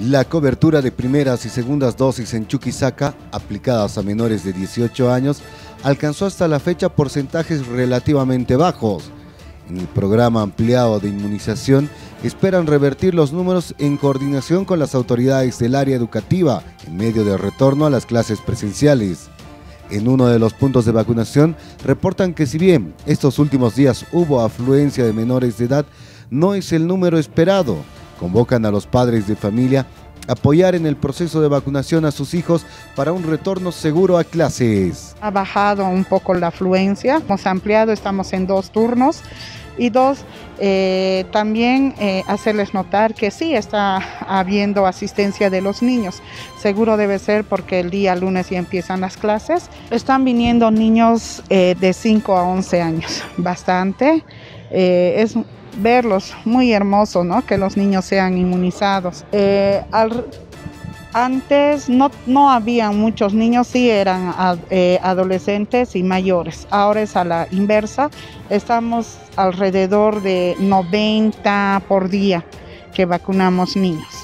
La cobertura de primeras y segundas dosis en Chuquisaca, aplicadas a menores de 18 años, alcanzó hasta la fecha porcentajes relativamente bajos. En el programa ampliado de inmunización esperan revertir los números en coordinación con las autoridades del área educativa en medio del retorno a las clases presenciales. En uno de los puntos de vacunación reportan que si bien estos últimos días hubo afluencia de menores de edad, no es el número esperado. Convocan a los padres de familia a apoyar en el proceso de vacunación a sus hijos para un retorno seguro a clases. Ha bajado un poco la afluencia, hemos ampliado, estamos en dos turnos y dos, eh, también eh, hacerles notar que sí está habiendo asistencia de los niños. Seguro debe ser porque el día lunes ya empiezan las clases. Están viniendo niños eh, de 5 a 11 años, bastante. Es verlos muy hermoso, ¿no? Que los niños sean inmunizados. Eh, antes no, no había muchos niños, sí eran eh, adolescentes y mayores. Ahora es a la inversa. Estamos alrededor de 90 por día que vacunamos niños.